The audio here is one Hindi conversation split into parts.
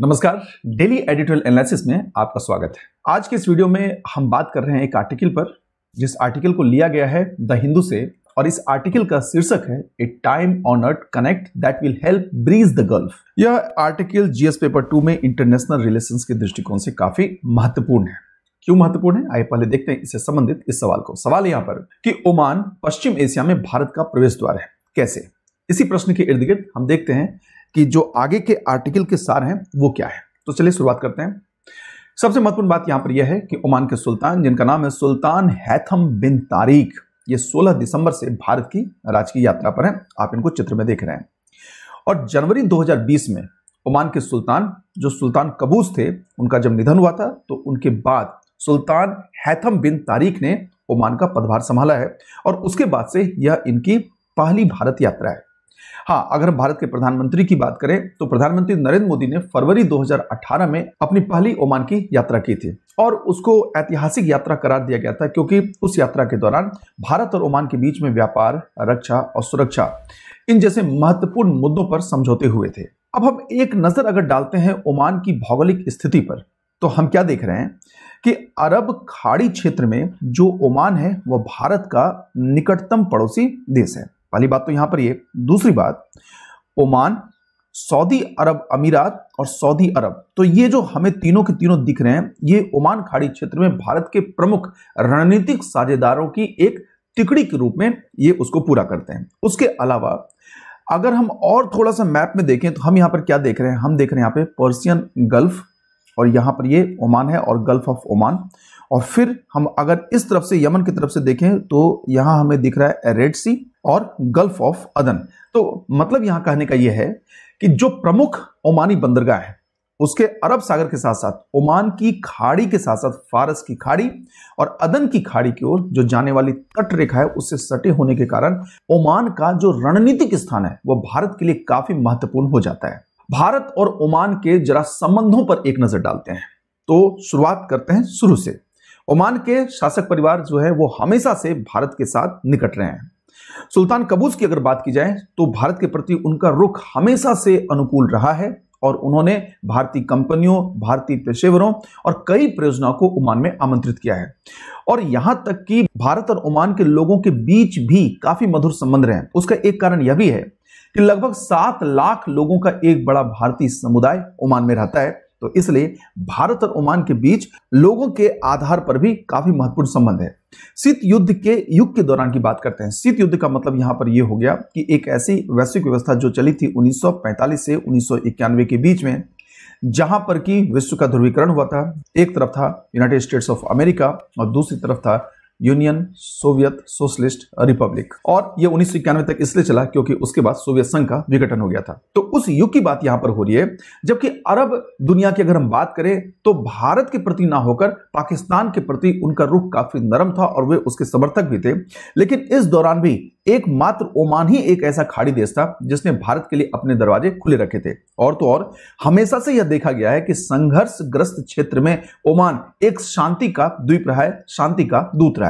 नमस्कार। डेली एडिटोरियल एनालिसिस में आपका स्वागत है। आज के इस वीडियो में हम बात कर रहे हैं एक आर्टिकल पर, जिस आर्टिकल को लिया गया है द हिंदू से, और इस आर्टिकल का शीर्षक है, a time on earth connect that will help bridge the Gulf. यह आर्टिकल जीएस पेपर टू में इंटरनेशनल रिलेशन के दृष्टिकोण से काफ़ी महत्वपूर्ण है। क्यों महत्वपूर्ण है? आइए पहले देखते हैं इससे संबंधित इस सवाल को। सवाल यहाँ पर, कि ओमान पश्चिम एशिया में भारत का प्रवेश द्वार है। कैसे? इसी प्रश्न के इर्द गिर्द हम देखते हैं कि जो आगे के आर्टिकल के सार हैं, वो क्या है? तो चलिए शुरुआत करते हैं। सबसे महत्वपूर्ण बात यहाँ पर यह है कि ओमान के सुल्तान, जिनका नाम है सुल्तान हैथम बिन तारीख ये 16 दिसंबर से भारत की राजकीय यात्रा पर हैं। आप इनको चित्र में देख रहे हैं। और जनवरी 2020 में ओमान के सुल्तान, जो सुल्तान कबूस थे, उनका जब निधन हुआ था तो उनके बाद सुल्तान हैथम बिन तारीख ने ओमान का पदभार संभाला है। और उसके बाद से यह इनकी पहली भारत यात्रा है। हाँ अगर हम भारत के प्रधानमंत्री की बात करें तो प्रधानमंत्री नरेंद्र मोदी ने फरवरी 2018 में अपनी पहली ओमान की यात्रा की थी। और उसको ऐतिहासिक यात्रा करार दिया गया था, क्योंकि उस यात्रा के दौरान भारत और ओमान के बीच में व्यापार, रक्षा और सुरक्षा, इन जैसे महत्वपूर्ण मुद्दों पर समझौते हुए थे। अब हम एक नज़र अगर डालते हैं ओमान की भौगोलिक स्थिति पर तो हम क्या देख रहे हैं कि अरब खाड़ी क्षेत्र में जो ओमान है, वह भारत का निकटतम पड़ोसी देश है। पहली बात तो यहाँ पर ये। दूसरी बात, ओमान, सऊदी अरब अमीरात और सऊदी अरब। तो ये जो हमें तीनों के तीनों दिख रहे हैं, ये ओमान खाड़ी क्षेत्र में भारत के प्रमुख रणनीतिक साझेदारों की एक तिकड़ी के रूप में ये उसको पूरा करते हैं। उसके अलावा, अगर हम और थोड़ा सा मैप में देखें तो हम यहाँ पर क्या देख रहे हैं? हम देख रहे हैं यहाँ पे पर्सियन गल्फ और यहाँ पर ये ओमान है और गल्फ ऑफ़ ओमान। और फिर हम अगर इस तरफ़ से यमन की तरफ़ से देखें तो यहाँ हमें दिख रहा है रेड सी और गल्फ ऑफ़ अदन। तो मतलब यहाँ कहने का यह है कि जो प्रमुख ओमानी बंदरगाह है, उसके अरब सागर के साथ साथ ओमान की खाड़ी के साथ साथ फारस की खाड़ी और अदन की खाड़ी की ओर जो जाने वाली तट रेखा है, उससे सटे होने के कारण ओमान का जो रणनीतिक स्थान है वह भारत के लिए काफ़ी महत्वपूर्ण हो जाता है। भारत और ओमान के जरा संबंधों पर एक नज़र डालते हैं। तो शुरुआत करते हैं शुरू से। ओमान के शासक परिवार जो है, वो हमेशा से भारत के साथ निकट रहे हैं। सुल्तान कबूस की अगर बात की जाए तो भारत के प्रति उनका रुख हमेशा से अनुकूल रहा है और उन्होंने भारतीय कंपनियों, भारतीय पेशेवरों और कई परियोजनाओं को ओमान में आमंत्रित किया है। और यहाँ तक कि भारत और ओमान के लोगों के बीच भी काफ़ी मधुर संबंध रहे उसका एक कारण यह भी है कि लगभग सात लाख लोगों का एक बड़ा भारतीय समुदाय ओमान में रहता है। तो इसलिए भारत और ओमान के बीच लोगों के आधार पर भी काफ़ी महत्वपूर्ण संबंध है। शीत युद्ध के युग के दौरान की बात करते हैं। शीत युद्ध का मतलब यहाँ पर यह हो गया कि एक ऐसी वैश्विक व्यवस्था जो चली थी 1945 से उन्नीस सौ इक्यानवे के बीच में, जहाँ पर कि विश्व का ध्रुवीकरण हुआ था। एक तरफ़ था यूनाइटेड स्टेट्स ऑफ़ अमेरिका और दूसरी तरफ़ था यूनियन सोवियत सोशलिस्ट रिपब्लिक और ये उन्नीस तक इसलिए चला क्योंकि उसके बाद सोवियत संघ का विघटन हो गया था। तो उस युग की बात यहाँ पर हो रही है, जबकि अरब दुनिया की अगर हम बात करें तो भारत के प्रति ना होकर पाकिस्तान के प्रति उनका रुख काफ़ी नरम था और वे उसके समर्थक भी थे। लेकिन इस दौरान भी एकमात्र ओमान ही एक ऐसा खाड़ी देश था, जिसने भारत के लिए अपने दरवाजे खुले रखे थे। और तो और, हमेशा से यह देखा गया है कि संघर्षग्रस्त क्षेत्र में ओमान एक शांति का द्वीप रहा है, शांति का दूत रहा है।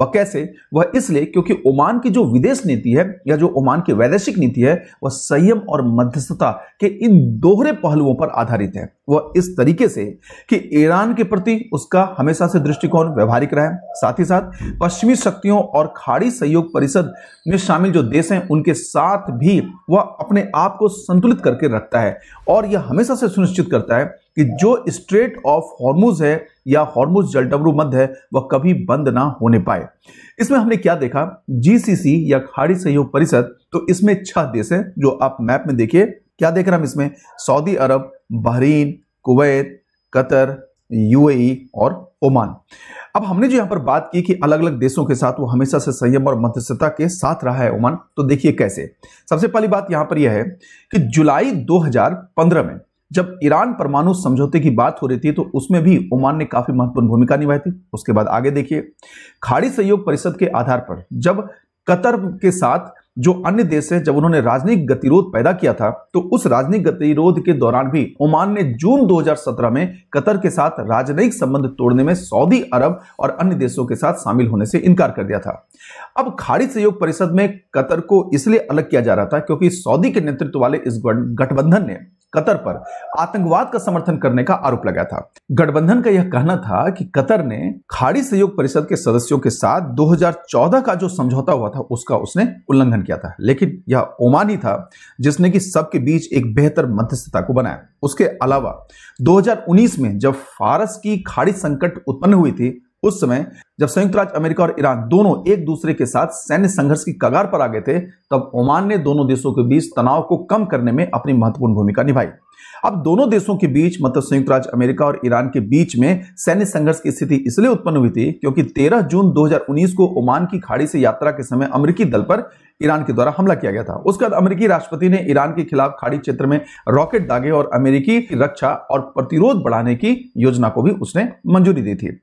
वह कैसे? वह इसलिए क्योंकि ओमान की जो विदेश नीति है या जो ओमान की वैदेशिक नीति है, वह संयम और मध्यस्थता के इन दोहरे पहलुओं पर आधारित है। वह इस तरीके से कि ईरान के प्रति उसका हमेशा से दृष्टिकोण व्यवहारिक रहा। है साथ ही साथ पश्चिमी शक्तियों और खाड़ी सहयोग परिषद में शामिल जो देश हैं, उनके साथ भी वह अपने आप को संतुलित करके रखता है और यह हमेशा से सुनिश्चित करता है कि जो स्ट्रेट ऑफ़ हॉर्मुज है या हॉर्मुज जलडबरू मध्य है, वह कभी बंद ना होने पाए। इसमें हमने क्या देखा? जीसीसी या खाड़ी सहयोग परिषद तो इसमें छह देश है, जो आप मैप में देखिए। क्या देख रहे हम इसमें? Saudi Arab Bahrain, Kuwait, Qatar, UAE और ओमान। अब हमने जो यहाँ पर बात की कि अलग अलग देशों के साथ वो हमेशा से संयम और मध्यस्थता के साथ रहा है ओमान तो देखिए कैसे। सबसे पहली बात यहाँ पर यह है कि जुलाई 2015 में जब ईरान परमाणु समझौते की बात हो रही थी तो उसमें भी ओमान ने काफ़ी महत्वपूर्ण भूमिका निभाई थी। उसके बाद आगे देखिए, खाड़ी सहयोग परिषद के आधार पर जब कतर के साथ जो अन्य देश है जब उन्होंने राजनीतिक गतिरोध पैदा किया था तो उस राजनीतिक गतिरोध के दौरान भी ओमान ने जून 2017 में कतर के साथ राजनयिक संबंध तोड़ने में सऊदी अरब और अन्य देशों के साथ शामिल होने से इनकार कर दिया था। अब खाड़ी सहयोग परिषद में कतर को इसलिए अलग किया जा रहा था क्योंकि सऊदी के नेतृत्व वाले इस गठबंधन ने कतर पर आतंकवाद का समर्थन करने का आरोप लगा था। गठबंधन का यह कहना था कि कतर ने खाड़ी सहयोग परिषद के सदस्यों के साथ 2014 का जो समझौता हुआ था, उसका उसने उल्लंघन किया था। लेकिन यह ओमान ही था, जिसने कि सबके बीच एक बेहतर मध्यस्थता को बनाया। उसके अलावा 2019 में जब फारस की खाड़ी संकट उत्पन्न हुई थी उस समय जब संयुक्त राज्य अमेरिका और ईरान दोनों एक दूसरे के साथ सैन्य संघर्ष की कगार पर आ गए थे, तब ओमान ने दोनों देशों के बीच तनाव को कम करने में अपनी महत्वपूर्ण भूमिका निभाई। अब दोनों देशों के बीच मतलब संयुक्त राज्य अमेरिका और ईरान के बीच में सैन्य संघर्ष की स्थिति इसलिए उत्पन्न हुई थी क्योंकि 13 जून 2019 को ओमान की खाड़ी से यात्रा के समय अमेरिकी दल पर ईरान के द्वारा हमला किया गया था। उसके बाद अमेरिकी राष्ट्रपति ने ईरान के खिलाफ खाड़ी क्षेत्र में रॉकेट दागे और अमेरिकी रक्षा और प्रतिरोध बढ़ाने की योजना को भी उसने मंजूरी दी थी।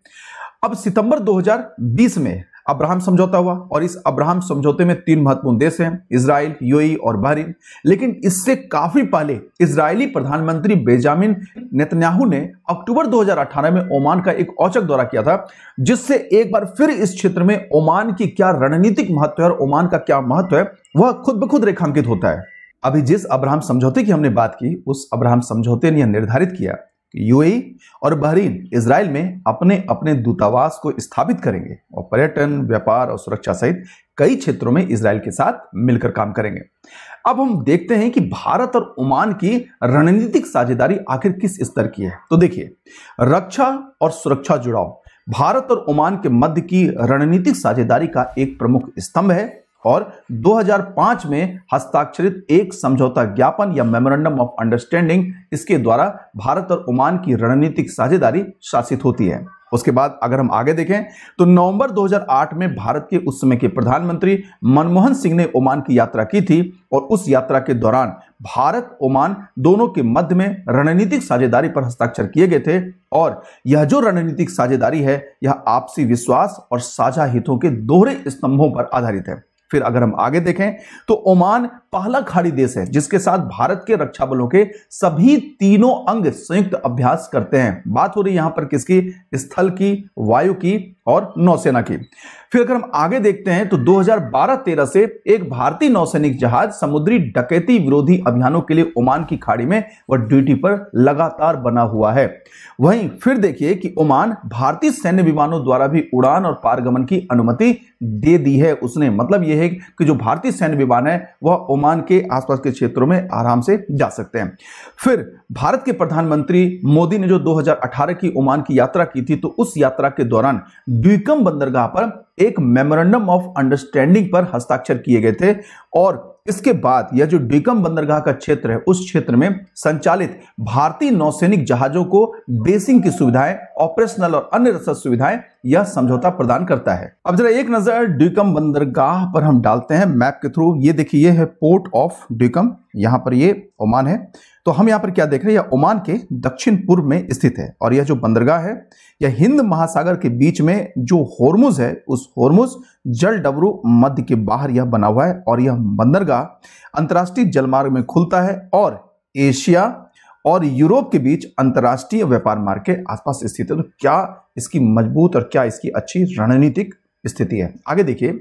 अब सितंबर 2020 में अब्राहम समझौता हुआ और इस अब्राहम समझौते में तीन महत्वपूर्ण देश हैं इसराइल यूएई और बहरीन। लेकिन इससे काफ़ी पहले इजरायली प्रधानमंत्री बेजामिन नेतन्याहू ने अक्टूबर 2018 में ओमान का एक औचक दौरा किया था, जिससे एक बार फिर इस क्षेत्र में ओमान की क्या रणनीतिक महत्व है और ओमान का क्या महत्व है, वह खुद ब खुद रेखांकित होता है। अभी जिस अब्राहम समझौते की हमने बात की, उस अब्राहम समझौते ने यह निर्धारित किया यूएई और बहरीन इसराइल में अपने अपने दूतावास को स्थापित करेंगे और पर्यटन, व्यापार और सुरक्षा सहित कई क्षेत्रों में इसराइल के साथ मिलकर काम करेंगे। अब हम देखते हैं कि भारत और ओमान की रणनीतिक साझेदारी आखिर किस स्तर की है। तो देखिए, रक्षा और सुरक्षा जुड़ाव। भारत और ओमान के मध्य की रणनीतिक साझेदारी का एक प्रमुख स्तंभ है और 2005 में हस्ताक्षरित एक समझौता ज्ञापन या मेमोरेंडम ऑफ़ अंडरस्टैंडिंग इसके द्वारा भारत और ओमान की रणनीतिक साझेदारी शासित होती है। उसके बाद अगर हम आगे देखें तो नवंबर 2008 में भारत के उस समय के प्रधानमंत्री मनमोहन सिंह ने ओमान की यात्रा की थी और उस यात्रा के दौरान भारत, ओमान दोनों के मध्य में रणनीतिक साझेदारी पर हस्ताक्षर किए गए थे और यह जो रणनीतिक साझेदारी है, यह आपसी विश्वास और साझा हितों के दोहरे स्तंभों पर आधारित है। फिर अगर हम आगे देखें तो ओमान पहला खाड़ी देश है, जिसके साथ भारत के रक्षा बलों के सभी तीनों अंग संयुक्त अभ्यास करते हैं। बात हो रही यहाँ पर किसकी? स्थल की, वायु की और नौसेना की। फिर अगर हम आगे देखते हैं तो 2012-13 से एक भारतीय नौसैनिक जहाज़ समुद्री डकैती विरोधी अभियानों के लिए ओमान की खाड़ी में वह ड्यूटी पर लगातार बना हुआ है। वहीं फिर देखिए कि ओमान भारतीय सैन्य विमानों द्वारा भी उड़ान और पारगमन की अनुमति दे दी है। उसने मतलब यह है कि जो भारतीय सैन्य विमान है, वह ओमान के आसपास के क्षेत्रों में आराम से जा सकते हैं। फिर भारत के प्रधानमंत्री मोदी ने जो 2018 की ओमान की यात्रा की थी तो उस यात्रा के दौरान द्वीकम बंदरगाह पर एक मेमोरेंडम ऑफ़ अंडरस्टैंडिंग पर हस्ताक्षर किए गए थे और इसके बाद यह जो डीकम बंदरगाह का क्षेत्र है, उस क्षेत्र में संचालित भारतीय नौसैनिक जहाजों को बेसिंग की सुविधाएँ ऑपरेशनल और अन्य रसद सुविधाएँ, यह समझौता प्रदान करता है। अब जरा एक नज़र ड्यूकम बंदरगाह पर हम डालते हैं, मैप के थ्रू। ये देखिए है पोर्ट ऑफ़ ड्यूकम यहाँ पर ये ओमान है। तो हम यहाँ पर क्या देख रहे हैं? यह ओमान के दक्षिण पूर्व में स्थित है और यह जो बंदरगाह है, यह हिंद महासागर के बीच में जो होरमुज है, उस होरमुज जल डबरू मध्य के बाहर यह बना हुआ है और यह बंदरगाह अंतर्राष्ट्रीय जलमार्ग में खुलता है और एशिया और यूरोप के बीच अंतर्राष्ट्रीय व्यापार मार्ग के आसपास स्थित है। तो क्या इसकी मज़बूत और क्या इसकी अच्छी रणनीतिक स्थिति है? आगे देखिए।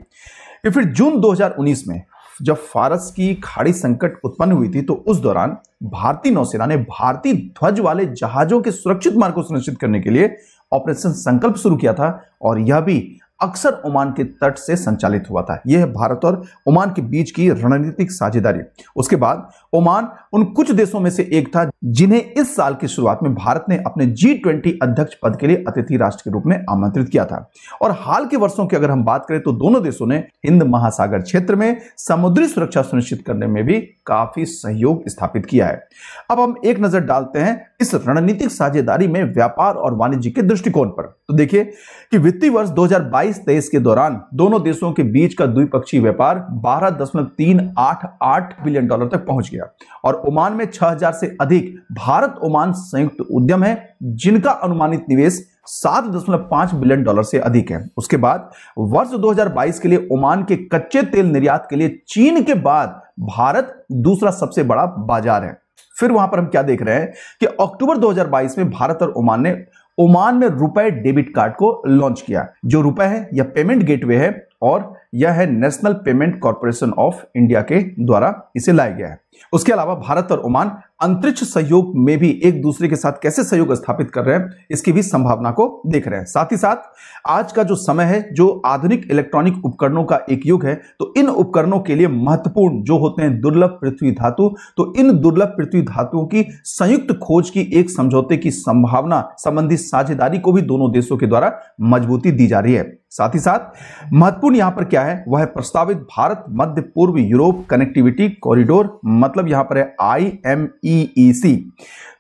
फिर जून 2019 में जब फारस की खाड़ी संकट उत्पन्न हुई थी तो उस दौरान भारतीय नौसेना ने भारतीय ध्वज वाले जहाजों के सुरक्षित मार्ग को सुनिश्चित करने के लिए ऑपरेशन संकल्प शुरू किया था और यह भी अक्सर ओमान के तट से संचालित हुआ था। यह भारत और ओमान के बीच की रणनीतिक साझेदारी। उसके बाद ओमान उन कुछ देशों में से एक था, जिन्हें इस साल की शुरुआत में भारत ने अपने जी ट्वेंटी अध्यक्ष पद के लिए अतिथि राष्ट्र के रूप में आमंत्रित किया था। और हाल के वर्षों की अगर हम बात करें तो दोनों देशों ने हिंद महासागर क्षेत्र में समुद्री सुरक्षा सुनिश्चित करने में भी काफ़ी सहयोग स्थापित किया है। अब हम एक नज़र डालते हैं इस रणनीतिक साझेदारी में व्यापार और वाणिज्य के दृष्टिकोण पर। तो देखिए कि वित्तीय वर्ष 2022-23 के दौरान दोनों देशों के बीच का द्विपक्षीय व्यापार 12.388 बिलियन डॉलर तक पहुँच गया और ओमान में 6000 से अधिक भारत ओमान संयुक्त उद्यम है, जिनका अनुमानित निवेश 7.5 बिलियन डॉलर से अधिक है। उसके बाद वर्ष 2022 के लिए ओमान के कच्चे तेल निर्यात के लिए चीन के बाद भारत दूसरा सबसे बड़ा बाज़ार है। फिर वहाँ पर हम क्या देख रहे हैं कि अक्टूबर 2022 में भारत और ओमान ने, ओमान में रुपए डेबिट कार्ड को लॉन्च किया। जो रुपए है, यह पेमेंट गेटवे है और यह है National Payment Corporation of India के द्वारा इसे लाया गया है। उसके अलावा भारत और ओमान अंतरिक्ष सहयोग में भी एक दूसरे के साथ कैसे सहयोग स्थापित कर रहे हैं, इसकी भी संभावना को देख रहे हैं। साथ ही साथ, आज का जो समय है, जो आधुनिक इलेक्ट्रॉनिक उपकरणों का एक युग है तो इन उपकरणों के लिए महत्वपूर्ण जो होते हैं दुर्लभ पृथ्वी धातु तो इन दुर्लभ पृथ्वी धातुओं की संयुक्त खोज की एक समझौते की संभावना संबंधी साझेदारी को भी दोनों देशों के द्वारा मजबूती दी जा रही है। साथ ही साथ, महत्वपूर्ण यहाँ पर क्या है, वह प्रस्तावित भारत, मध्य पूर्व यूरोप कनेक्टिविटी कॉरिडोर मतलब यहाँ पर है आई एम ई ई सी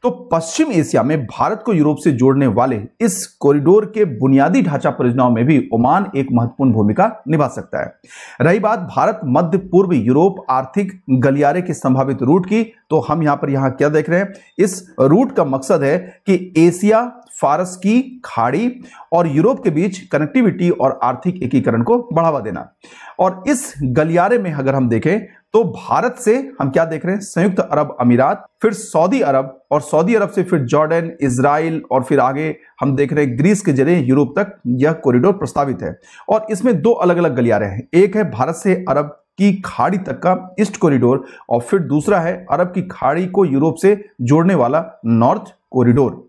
तो पश्चिम एशिया में भारत को यूरोप से जोड़ने वाले इस कॉरिडोर के बुनियादी ढांचा परियोजनाओं में भी ओमान एक महत्वपूर्ण भूमिका निभा सकता है। रही बात भारत, मध्य पूर्व यूरोप आर्थिक गलियारे के संभावित रूट की तो हम यहाँ पर यहाँ क्या देख रहे हैं? इस रूट का मकसद है कि एशिया, फारस की खाड़ी और यूरोप के बीच कनेक्टिविटी और आर्थिक एकीकरण को बढ़ावा देना। और इस गलियारे में अगर हम देखें तो भारत से हम क्या देख रहे हैं? संयुक्त अरब अमीरात, फिर सऊदी अरब, और सऊदी अरब से फिर जॉर्डन इसराइल और फिर आगे हम देख रहे हैं ग्रीस के ज़रिए यूरोप तक यह कॉरिडोर प्रस्तावित है। और इसमें दो अलग अलग गलियारे हैं। एक है भारत से अरब की खाड़ी तक का ईस्ट कॉरिडोर और फिर दूसरा है अरब की खाड़ी को यूरोप से जोड़ने वाला नॉर्थ कॉरिडोर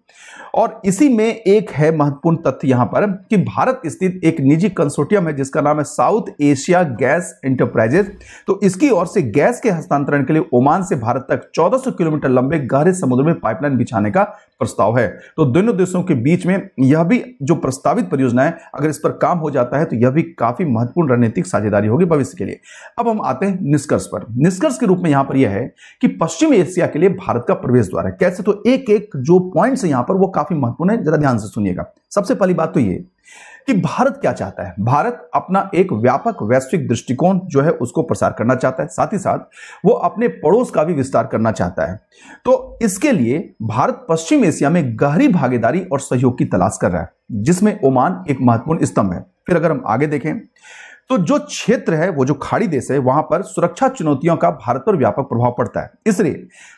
और इसी में एक है महत्वपूर्ण तथ्य यहाँ पर कि भारत स्थित एक निजी कंसोर्टियम है, जिसका नाम है साउथ एशिया गैस इंटरप्राइजेस तो इसकी ओर से गैस के हस्तांतरण के लिए ओमान से भारत तक 1400 किलोमीटर लंबे गहरे समुद्र में पाइपलाइन बिछाने का प्रस्ताव है। तो दोनों देशों के बीच में यह भी जो प्रस्तावित परियोजना है, अगर इस पर काम हो जाता है तो यह भी काफ़ी महत्वपूर्ण रणनीतिक साझेदारी होगी भविष्य के लिए। अब हम आते हैं निष्कर्ष पर। निष्कर्ष के रूप में यहाँ पर यह है कि पश्चिम एशिया के लिए भारत का प्रवेश द्वार है। कैसे? तो एक एक जो पॉइंट्स हैं यहाँ पर, वो काफ़ी महत्वपूर्ण है, जरा ध्यान से सुनिएगा। सबसे पहली बात तो ये कि भारत क्या चाहता है? भारत अपना एक व्यापक वैश्विक दृष्टिकोण जो है उसको प्रसार करना चाहता है। साथ ही साथ, वो अपने पड़ोस का भी विस्तार करना चाहता है। तो इसके लिए भारत पश्चिम एशिया में गहरी भागीदारी और सहयोग की तलाश कर रहा है, जिसमें ओमान एक महत्वपूर्ण स्तंभ है। फिर अगर हम आगे देखें तो जो क्षेत्र है, वो जो खाड़ी देश है, वहाँ पर सुरक्षा चुनौतियों का भारत पर व्यापक प्रभाव पड़ता है। इसलिए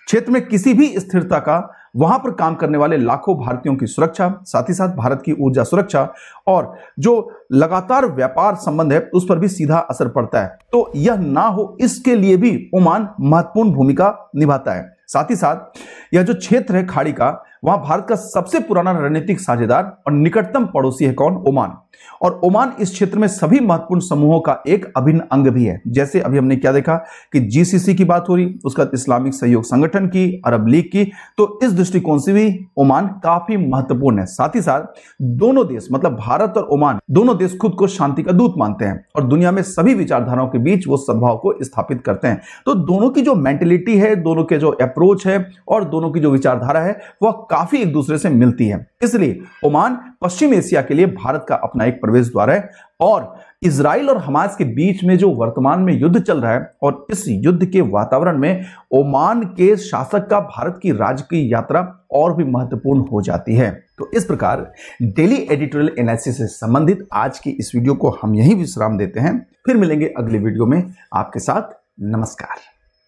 क्षेत्र में किसी भी स्थिरता का वहाँ पर काम करने वाले लाखों भारतीयों की सुरक्षा, साथ ही साथ भारत की ऊर्जा सुरक्षा और जो लगातार व्यापार संबंध है, उस पर भी सीधा असर पड़ता है। तो यह ना हो, इसके लिए भी ओमान महत्वपूर्ण भूमिका निभाता है। साथ ही साथ, यह जो क्षेत्र है खाड़ी का वहाँ भारत का सबसे पुराना रणनीतिक साझेदार और निकटतम पड़ोसी है कौन? ओमान। और ओमान इस क्षेत्र में सभी महत्वपूर्ण समूहों का एक अभिन्न अंग भी है। जैसे अभी हमने क्या देखा कि जीसीसी की बात हो रही, उसका इस्लामिक सहयोग संगठन की, अरब लीग की तो इस दृष्टिकोण से भी ओमान काफ़ी महत्वपूर्ण है। साथ ही साथ दोनों देश मतलब भारत और ओमान, दोनों देश खुद को शांति का दूत मानते हैं और दुनिया में सभी विचारधाराओं के बीच वो सद्भाव को स्थापित करते हैं। तो दोनों की जो मेंटेलिटी है, दोनों के जो अप्रोच है और दोनों की जो विचारधारा है, वह काफ़ी एक दूसरे से मिलती है। इसलिए ओमान पश्चिम एशिया के लिए भारत का अपना एक प्रवेश द्वार है और इसराइल और हमास के बीच में जो वर्तमान में युद्ध चल रहा है और इस युद्ध के वातावरण में ओमान के शासक का भारत की राजकीय यात्रा और भी महत्वपूर्ण हो जाती है। तो इस प्रकार डेली एडिटोरियल एनालिसिस से संबंधित आज की इस वीडियो को हम यही विश्राम देते हैं। फिर मिलेंगे अगले वीडियो में। आपके साथ नमस्कार।